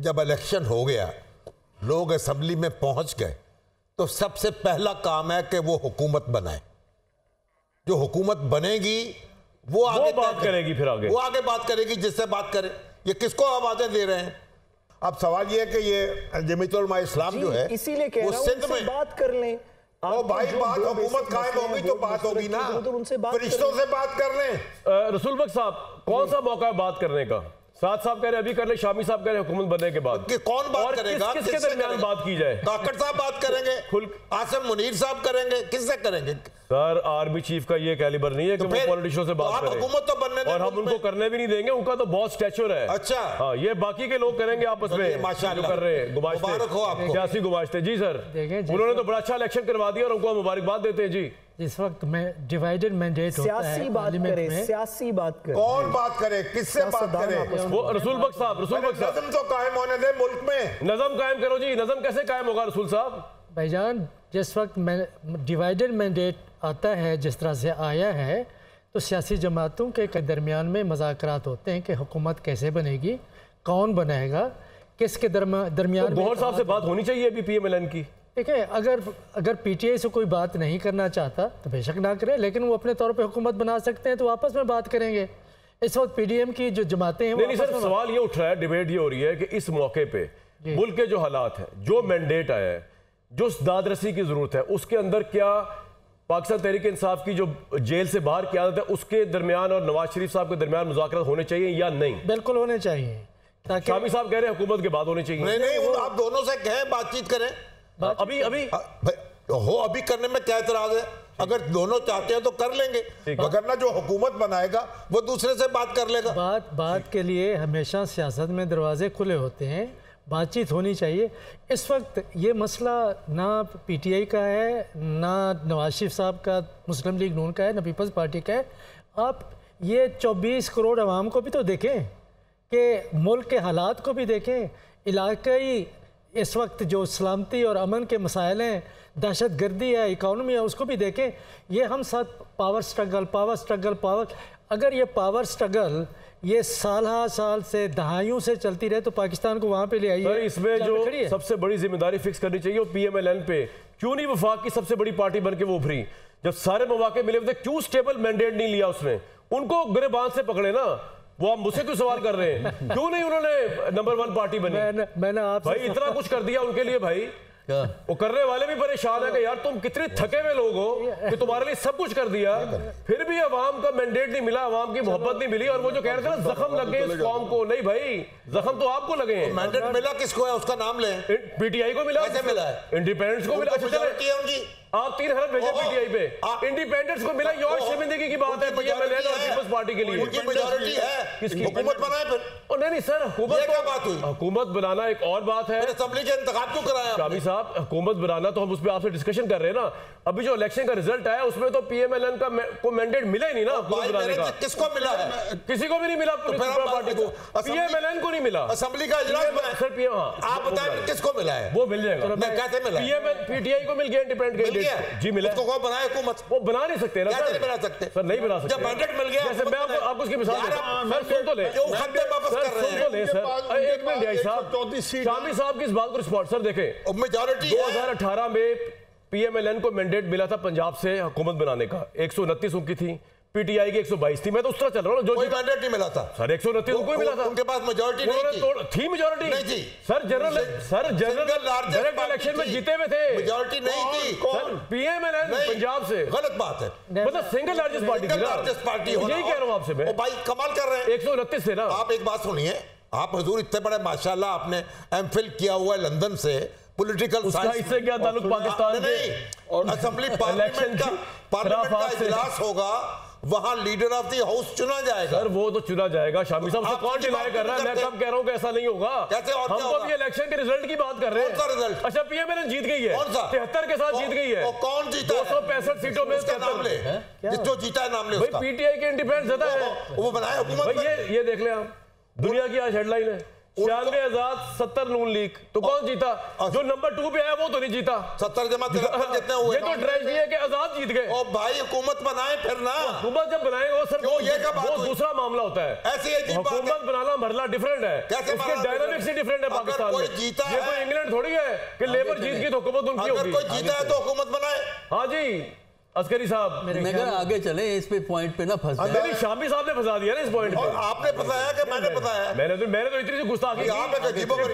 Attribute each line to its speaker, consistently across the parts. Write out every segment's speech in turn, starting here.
Speaker 1: जब इलेक्शन हो गया लोग असम्बली में पहुँच गए तो सबसे पहला काम है कि वो हुकूमत बनाए। जो हुकूमत बनेगी वो आगे
Speaker 2: वो
Speaker 1: बात
Speaker 2: करेगी फिर आगे।
Speaker 1: वो आगे बात करेगी जिससे बात करे। ये किसको आवाज़ें दे रहे हैं? अब सवाल ये है कि ये जमीतुल इस्लाम जो है
Speaker 3: इसीलिए कह रहा हूँ
Speaker 1: में
Speaker 3: बात कर लें।
Speaker 1: ओ भाई बात हुकूमत कायम होगी तो बात होगी ना।
Speaker 3: तो उनसे बात
Speaker 1: फरिश्तों से बात कर लें।
Speaker 2: रसूल साहब कौन सा मौका है बात करने का? साथ साहब कह रहे हैं अभी कर ले शामी साहब कह रहे हैं हुकूमत बनने के बाद।
Speaker 1: कि कौन बात करेगा?
Speaker 2: किस, किसके दरमियान बात की जाए?
Speaker 1: काकड़ साहब बात करेंगे
Speaker 2: खुल-
Speaker 1: आसिम मुनीर साहब करेंगे किससे करेंगे?
Speaker 2: सर आर्मी चीफ का ये कैलिबर नहीं है कि
Speaker 1: तो
Speaker 2: वो पॉलिटिशियन से
Speaker 1: तो
Speaker 2: बात
Speaker 1: आप
Speaker 2: करें।
Speaker 1: हुकूमत तो बनने
Speaker 2: और हम उनको करने भी नहीं देंगे उनका तो बहुत स्टेचर है।
Speaker 1: अच्छा।
Speaker 2: हाँ ये बाकी के लोग करेंगे आपस में। जो कर रहे हैं गुमाश्ते
Speaker 1: मुबारक हो आपको।
Speaker 2: सियासी गुमाश्ते जी सर। उन्होंने तो बड़ा अच्छा इलेक्शन करवा दिया और उनको हम मुबारकबाद देते हैं जी।
Speaker 4: जिस वक्त में डिवाइडेड मैंडेट
Speaker 3: सियासी बात करें
Speaker 4: में।
Speaker 3: सियासी बात करें।
Speaker 1: कौन बात करे? किससे बात करे?
Speaker 2: वो रसूल बख्श साहब रसूल बख्श साहब।
Speaker 1: नजम तो कायम होने दे मुल्क में।
Speaker 2: नजम कायम करो जी नजम कैसे कायम होगा रसूल साहब?
Speaker 4: भाईजान जिस वक्त डिवाइडेड मैंडेट आता है जिस तरह से आया है तो सियासी जमातों के दरमियान में मजाकरात होते हैं कि हुकूमत कैसे बनेगी कौन बनाएगा किसके दरमियान में
Speaker 2: गौहर साहब से बात होनी चाहिए अभी पीएमएलएन की।
Speaker 4: ठीक है अगर अगर पीटीआई से कोई बात नहीं करना चाहता तो बेशक ना करें लेकिन वो अपने तौर पे हुकूमत बना सकते हैं तो आपस में बात करेंगे। इस वक्त पीडीएम की जो जमातें हैं वो
Speaker 2: नहीं सर सवाल ये उठ रहा है डिबेट ये हो रही है कि इस मौके पे मुल्क के जो हालात हैं जो मैंडेट आया है जो दादरसी की ज़रूरत है उसके अंदर क्या पाकिस्तान तहरीक इंसाफ की जो जेल से बाहर की आदत है उसके दरमियान और नवाज़ शरीफ साहब के दरमियान मुजाकर होने चाहिए या नहीं?
Speaker 4: बिल्कुल होने चाहिए। ताकि
Speaker 2: शामी साहब कह रहे हैं हुकूमत के बाद होने चाहिए।
Speaker 1: नहीं नहीं आप दोनों से कहें बातचीत करें।
Speaker 2: अभी अभी।
Speaker 1: आ, हो अभी करने में क्या एतराज़ है? अगर दोनों चाहते हैं तो कर लेंगे। मगर ना जो हुकूमत बनाएगा वो दूसरे से बात कर लेगा।
Speaker 4: बात बात के लिए हमेशा सियासत में दरवाजे खुले होते हैं। बातचीत होनी चाहिए। इस वक्त ये मसला ना पीटीआई का है ना नवाज़ शरीफ साहब का मुस्लिम लीग नून का है ना पीपल्स पार्टी का है। आप ये 24 करोड़ आवाम को भी तो देखें कि मुल्क के हालात को भी देखें। इलाकई इस वक्त जो सलामती और अमन के मसाइल हैं दहशत गर्दी है इकानमी है उसको भी देखें। ये हम साथ power struggle power struggle power अगर ये पावर स्ट्रगल ये साल साल से दहाइयों से चलती रहे तो पाकिस्तान को वहाँ पे ले
Speaker 2: सर
Speaker 4: आइए
Speaker 2: इसमें जो
Speaker 4: है।
Speaker 2: सबसे बड़ी ज़िम्मेदारी फिक्स करनी चाहिए वो पीएमएलएन पे। क्यों नहीं वफाक की सबसे बड़ी पार्टी बन के वो उभरी? जब सारे मौके मिले हुए थे क्यों स्टेबल मैंडेट नहीं लिया उसने। उनको गिरबान से पकड़े ना। वो आप मुझसे क्यों सवाल कर रहे हैं? क्यों नहीं उन्होंने नंबर वन पार्टी बनी?
Speaker 4: मैंने मैंने आपसे
Speaker 2: भाई इतना कुछ कर दिया उनके लिए भाई। वो करने वाले भी परेशान है कि यार तुम कितने थके हुए लोग हो कि तुम्हारे लिए सब कुछ कर दिया। फिर भी अवाम का मैंडेट नहीं मिला अवाम की मोहब्बत नहीं मिली और वो जो कह रहे थे ना जख्म लग गए इस कौम को। नहीं भाई जख्म तो आपको लगे हैं।
Speaker 1: मैंडेट मिला किसको है? उसका नाम ले।
Speaker 2: पीटीआई को मिला
Speaker 1: मिला है?
Speaker 2: इंडिपेंडेंस को मिला। आप तीन हरफ भेजे पीटीआई पे। इंडिपेंडेंस को मिला ये और शर्मिंदगी की बात है पीएमएलएन और पीपल्स पार्टी के लिए।
Speaker 1: उनकी मेजोरिटी है।
Speaker 2: किसकी?
Speaker 1: हुकूमत बनाए फिर।
Speaker 2: ओ नहीं नहीं सर हुकूमत
Speaker 1: क्या
Speaker 2: तो-
Speaker 1: बात हुई?
Speaker 2: हुकूमत बनाना एक और बात है।
Speaker 1: असेंबली के इंतखाब क्यों कराया आपने?
Speaker 2: शामी साहब हुकूमत बनाना तो हम उस पर आपसे डिस्कशन कर रहे हैं ना। अभी जो इलेक्शन का रिज़ल्ट आया उसमें तो पीएमएलएन का को मैंडेट मिला ही नहीं ना हुकूमत बनाने का।
Speaker 1: किसको मिला है?
Speaker 2: किसी को भी नहीं मिला
Speaker 1: आप-
Speaker 2: पार्टी को।
Speaker 1: असेंबली-
Speaker 2: पीएमएलएन को नहीं मिला।
Speaker 1: असेंबली का इजलास
Speaker 2: सर पीएम हाँ
Speaker 1: आप बताएँ किसको मिला है?
Speaker 2: वो मिल जाएगा।
Speaker 1: कैसे मिला
Speaker 2: पीएमएल पीटीआई को मिल गया इंडिपेंडेंट जी मिला।
Speaker 1: उसको कौन बनाए हुकूमत
Speaker 2: वो बना नहीं सकते ना
Speaker 1: नहीं बना सकते?
Speaker 2: सर नहीं बना सकते।
Speaker 1: जब मैंडेट मिल गया,
Speaker 2: जैसे मैं आपको आपको उसकी मिसाल हूँ। सर सुन तो ले।
Speaker 1: जो खत्ते वापस
Speaker 2: सर
Speaker 1: कर रहे
Speaker 2: सुन तो ले सर। एक मिनट भाई
Speaker 5: पास 134
Speaker 2: साहब
Speaker 5: सीट
Speaker 2: शामी साहब की इस बात को सर देखें।
Speaker 1: मेजोरिटी है।
Speaker 2: 2018 में पीएमएलएन को मैंडेट मिला था पंजाब से हुकूमत बनाने का। एक सौ उनतीस उनकी थी। पीटीआई की 122 थी। मैं तो उस तरह चल रहा हूँ जो
Speaker 1: कोई मैंडेट नहीं मिला था।
Speaker 2: सर एक सौ उनतीस उनको ही मिला था।
Speaker 1: उनके पास मेजोरिटी नहीं थी।
Speaker 2: थी मेजोरिटी
Speaker 1: नहीं थी।
Speaker 2: Sir general
Speaker 1: single-
Speaker 2: sir general direct election में जीते हुए थे।
Speaker 1: मेजोरिटी नहीं थी।
Speaker 2: सर पीएमएलएन
Speaker 1: नहीं,
Speaker 2: पंजाब से।
Speaker 1: गलत बात है।
Speaker 2: मतलब single largest party
Speaker 1: largest party
Speaker 2: यही कह रहा हूँ आपसे मैं।
Speaker 1: भाई कमाल कर रहे हैं।
Speaker 2: एक सौ उनतीस थे ना।
Speaker 1: आप एक बात सुनिए। आप हजूर इतने बड़े माशाल्लाह आपने एमफिल किया हुआ है लंदन से। पॉलिटिकल
Speaker 2: साइंस इससे क्या ताल्लुक पाकिस्तान
Speaker 1: नहीं और असेंबली पार्लियामेंट का पार्लियामेंट का इजलास होगा। वहाँ लीडर ऑफ़ दी हाउस चुना जाएगा।
Speaker 2: सर वो तो चुना जाएगा। शामी साहब कौन डिनाई कर रहा है? मैं। कब कह रहा हूँ कि ऐसा नहीं होगा?
Speaker 1: कैसे और
Speaker 2: हम तो अभी इलेक्शन के रिज़ल्ट की बात कर रहे हैं।
Speaker 1: कौन रिज़ल्ट?
Speaker 2: अच्छा पीएमएलएन जीत गई है।
Speaker 1: कौन सा?
Speaker 2: तिहत्तर के साथ जीत गई है।
Speaker 1: कौन जीता
Speaker 2: दो? सौ पैंसठ सीटों में
Speaker 1: नाम ले।
Speaker 2: तिहत्तर
Speaker 1: जिस जो जीता है नाम ले
Speaker 2: भाई पीटीआई के इंडिपेंडेंस ज़्यादा है।
Speaker 1: वो बनाए हुकूमत
Speaker 2: ये ये देख ले आप। दुनिया की आज हेडलाइन है। छियानवे आज़ाद सत्तर नून लीग तो कौन जीता? जो नंबर टू पे है वो तो नहीं जीता।
Speaker 1: सत्तर जमा तिरपन जितने हुए
Speaker 2: ये तो ट्रेजडी है कि आज़ाद जीत गए।
Speaker 1: ओ भाई हुकूमत बनाए फिर ना।
Speaker 2: हुकूमत जब बनाएँगे वो सर
Speaker 1: ये
Speaker 2: वो दूसरा मामला होता है।
Speaker 1: ऐसी है।
Speaker 2: हुकूमत बनाना मरला डिफरेंट है। उसके डायनामिक्स ही डिफरेंट है पाकिस्तान में।
Speaker 1: जीता
Speaker 2: ये
Speaker 1: है-
Speaker 2: कोई इंग्लैंड थोड़ी है कि लेबर जीत गई तो हुकूमत उनकी होगी।
Speaker 1: कोई जीता है तो हुकूमत बनाए।
Speaker 2: हाँ जी। अस्करी साहब।
Speaker 3: मैं कह आगे चले इस पे पॉइंट पे ना फंस जाए।
Speaker 2: शामी साहब ने फंसा दिया ना इस पॉइंट
Speaker 1: और
Speaker 2: पे।
Speaker 1: आपने बताया कि मैंने बताया
Speaker 2: मैंने तो मैंने तो इतनी सी गुस्ताखी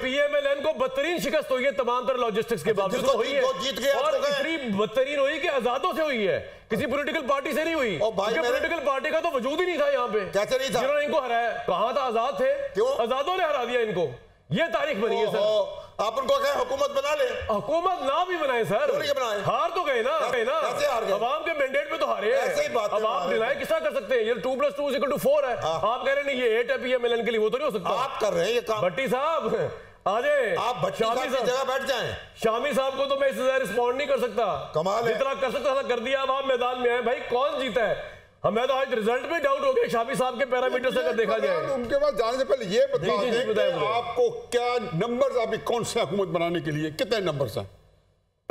Speaker 2: पीएमएलएन को। बदतरीन शिकस्त हुई है तमाम तरह लॉजिस्टिक्स के बावजूद
Speaker 1: जिसको
Speaker 2: हुई है।
Speaker 1: वो जीत गए,
Speaker 2: और इतनी बदतरीन हुई कि आजादों से हुई है। किसी पॉलिटिकल पार्टी से नहीं हुई।
Speaker 1: ओ भाई मेरे-
Speaker 2: पॉलिटिकल पार्टी का तो वजूद ही नहीं था यहाँ पे।
Speaker 1: कैसे नहीं था?
Speaker 2: जिन्होंने इनको हराया। कहाँ था आज़ाद थे?
Speaker 1: क्यों?
Speaker 2: आजादों ने हरा दिया इनको। ये तारीख बनी है सर।
Speaker 1: आप उनको कहें हुकूमत बना ले।
Speaker 2: हुकूमत ना भी बनाए सर।
Speaker 1: नहीं बनाए?
Speaker 2: हार तो गए ना। गए ना।
Speaker 1: कैसे हार गए?
Speaker 2: अवाम के मैंडेट में तो हारे। हैं
Speaker 1: ऐसे ही बात है,
Speaker 2: अब आप डिनाई किस कर सकते हैं? ये two plus two equal to four है।
Speaker 1: हाँ।
Speaker 2: आप कह रहे हैं नहीं ये एट है पीएमएलएन के लिए वो तो नहीं हो सकता।
Speaker 1: आप कर रहे हैं ये काम।
Speaker 2: भट्टी साहब आ जाए
Speaker 1: आप शामी साहब। जगह बैठ जाएँ।
Speaker 2: शामी साहब को तो मैं इससे रिस्पॉन्ड नहीं कर सकता।
Speaker 1: कमाल है।
Speaker 2: जितना कर सकता था कर दिया। अब आप मैदान में आए। भाई कौन जीता है? हमें तो आज रिज़ल्ट में डाउट हो गया शामी साहब के पैरामीटर से अगर देखा जाए
Speaker 5: उनके पास जाने से पहले ये बता दें। आपको क्या नंबर्स अभी कौन से हुकूमत बनाने के लिए कितने नंबर्स हैं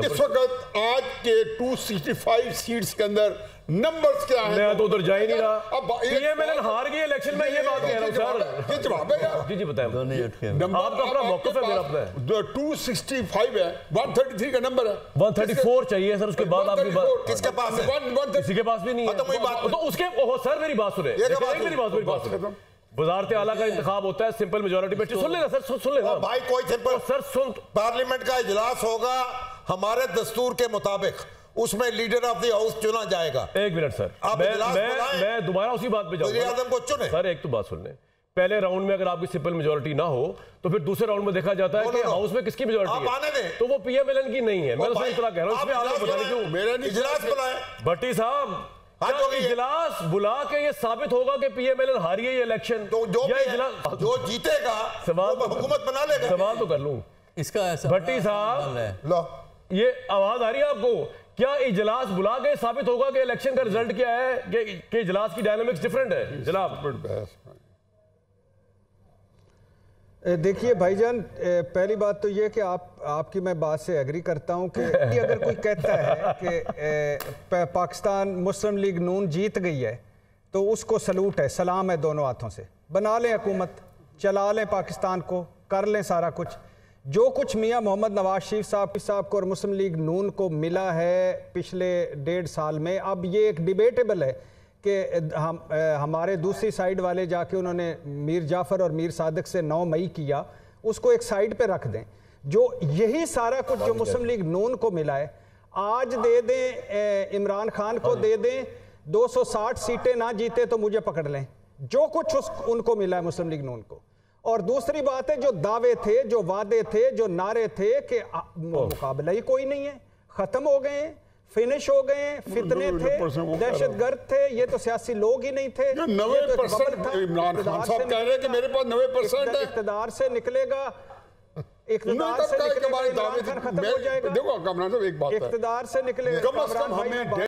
Speaker 5: इस वक्त आज के 265 सीट्स के अंदर नंबर्स क्या हैं?
Speaker 2: मैं तो उधर जा ही नहीं रहा।
Speaker 5: अब
Speaker 2: पीएमएलएन हार गई इलेक्शन में ये बात कह रहा हूँ सर।
Speaker 5: ये जवाब है यार।
Speaker 2: जी जी बताएँ।
Speaker 3: दोनों ही उठ के
Speaker 5: नंबर
Speaker 2: आपका अपना मौक़िफ़ है, मेरा अपना।
Speaker 5: जो 265 है 133 का नंबर है।
Speaker 2: 134 चाहिए सर उसके बाद आपकी बात
Speaker 1: किसके पास है?
Speaker 2: किसी के पास भी नहीं है।
Speaker 1: बात।
Speaker 2: तो उसके ओहो सर मेरी बात सुने। मेरी बात मेरी बात सुने? वजारत आला का इंतखाब होता है सिंपल मेजोरिटी पे। सुन लेना सर सुन- सुन लेना।
Speaker 1: भाई कोई सिंपल
Speaker 2: सर सुन
Speaker 1: पार्लियामेंट का इजलास होगा। हमारे दस्तूर के मुताबिक उसमें लीडर ऑफ़ द हाउस चुना जाएगा।
Speaker 2: एक मिनट सर।
Speaker 1: आप
Speaker 2: मैं मैं मैं दोबारा उसी बात पे जाऊँगा
Speaker 1: आज़म को चुने।
Speaker 2: सर एक तो बात सुन लें पहले राउंड में अगर आपकी सिंपल मेजोरिटी ना हो तो फिर दूसरे राउंड में देखा जाता है कि। हाउस में किसकी मेजोरिटी है। तो वो पीएमएलएन की नहीं है। मैं उसमें इतना कह रहा हूँ
Speaker 1: आप
Speaker 2: इसमें
Speaker 1: इजलास
Speaker 2: पता नहीं
Speaker 1: बुलाएँ।
Speaker 2: क्यों।
Speaker 5: मेरा नहीं
Speaker 1: इजलास बुलाएँ।
Speaker 2: भट्टी साहब
Speaker 1: हाँ, है।
Speaker 2: इजलास बुला के ये साबित होगा कि पीएमएलएन हारी है ये इलेक्शन
Speaker 1: तो जो है, जो जीतेगा
Speaker 2: सवाल तो-
Speaker 1: हुकूमत बना लेगा।
Speaker 2: सवाल तो कर लूँ।
Speaker 3: इसका ऐसा
Speaker 2: भट्टी साहब। ये आवाज़ आ रही है आपको? क्या इजलास बुला के साबित होगा कि इलेक्शन का रिज़ल्ट क्या है? कि, कि इजलास की डायनामिक्स डिफरेंट है? जनाब।
Speaker 6: देखिए भाईजान पहली बात तो ये कि आप आपकी मैं बात से एग्री करता हूँ कि अगर कोई कहता है कि पाकिस्तान मुस्लिम लीग नून जीत गई है तो उसको सलूट है सलाम है दोनों हाथों से। बना लें हुकूमत चला लें पाकिस्तान को कर लें सारा कुछ। जो कुछ मियाँ मोहम्मद नवाज़ शरीफ साहब साहब को और मुस्लिम लीग नून को मिला है पिछले डेढ़ साल में, अब ये एक डिबेटेबल है कि हम हमारे दूसरी साइड वाले जाके उन्होंने मीर जाफ़र और मीर सादक से 9 मई किया, उसको एक साइड पे रख दें। जो यही सारा कुछ जो मुस्लिम लीग नून को मिला है, आज दे दें इमरान खान को दे दें 260 सीटें ना जीते तो मुझे पकड़ लें। जो कुछ उस, उनको मिला है मुस्लिम लीग नून को। और दूसरी बात है जो दावे थे जो वादे थे जो नारे थे कि मुकाबला ही कोई नहीं है। खत्म हो गए फिनिश हो गए फितने थे
Speaker 5: दहशत।
Speaker 6: दहशतगर्द थे ये तो सियासी लोग ही नहीं थे।
Speaker 5: जो
Speaker 6: तो
Speaker 5: परसेंट इमरान खान साहब कह रहे हैं कि मेरे पास परसेंट है।
Speaker 6: इक़्तिदार से निकलेगा। इक़्तिदार से निकलेगा इक़्तिदार से निकलेगा